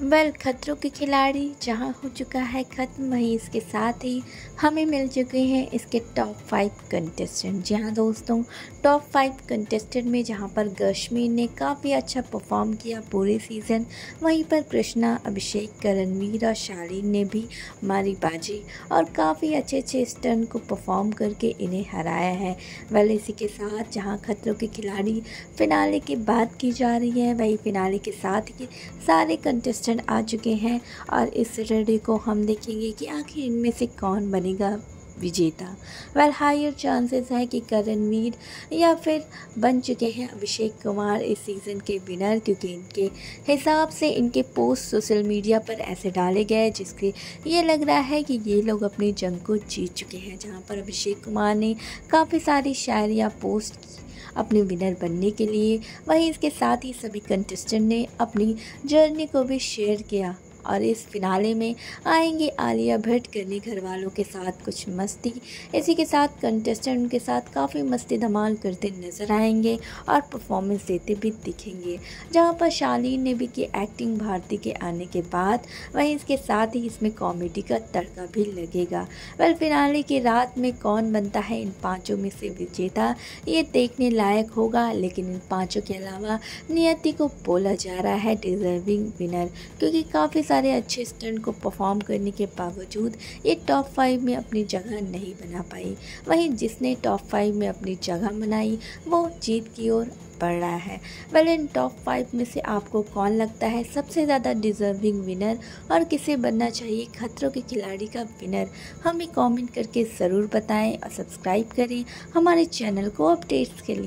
Well खतरों के खिलाड़ी जहाँ हो चुका है ख़त्म, वहीं इसके साथ ही हमें मिल चुके हैं इसके टॉप फाइव कंटेस्टेंट जी हाँ दोस्तों टॉप फाइव कंटेस्टेंट में जहाँ पर गश्मीर ने काफ़ी अच्छा परफॉर्म किया पूरे सीज़न वहीं पर कृष्णा, अभिषेक, करणवीर और शालीन ने भी मारी बाजी और काफ़ी अच्छे अच्छे स्टन को परफॉर्म करके इन्हें हराया है। वेल इसी के साथ जहाँ खतरों के खिलाड़ी फिनाले की बात की जा रही है, वही फिनाले के साथ ही सारे कंटेस्टेंट क्वेश्चन आ चुके हैं और इस रेडी को हम देखेंगे कि आखिर इनमें से कौन बनेगा। विजेता। वेल हायर चांसेस है कि करणवीर या फिर बन चुके हैं अभिषेक कुमार इस सीज़न के विनर क्योंकि इनके हिसाब से इनके पोस्ट सोशल मीडिया पर ऐसे डाले गए जिसके ये लग रहा है कि ये लोग अपनी जंग को जीत चुके हैं, जहाँ पर अभिषेक कुमार ने काफ़ी सारी शायरियाँ पोस्ट की अपने विनर बनने के लिए। वहीं इसके साथ ही सभी कंटेस्टेंट ने अपनी जर्नी को भी शेयर किया। और इस फिनाले में आएँगे आलिया भट्ट करने घर वालों के साथ कुछ मस्ती। इसी के साथ कंटेस्टेंट उनके साथ काफ़ी मस्ती धमाल करते नज़र आएँगे और परफॉर्मेंस देते भी दिखेंगे। जहाँ पर शालीन ने भी की एक्टिंग भारती के आने के बाद, वहीं इसके साथ ही इसमें कॉमेडी का तड़का भी लगेगा। वेल फिनाले की रात में कौन बनता है इन पाँचों में से विजेता, ये देखने लायक होगा, लेकिन इन पाँचों के अलावा नियति को बोला जा रहा है डिजर्विंग विनर क्योंकि काफ़ी सारे सारे अच्छे स्टंट को परफॉर्म करने के बावजूद ये टॉप फाइव में अपनी जगह नहीं बना पाई। वहीं जिसने टॉप फाइव में अपनी जगह बनाई, वो जीत की ओर बढ़ रहा है। वेल इन टॉप फाइव में से आपको कौन लगता है सबसे ज़्यादा डिजर्विंग विनर और किसे बनना चाहिए खतरों के खिलाड़ी का विनर हमें कमेंट करके ज़रूर बताएँ और सब्सक्राइब करें हमारे चैनल को अपडेट्स के लिए।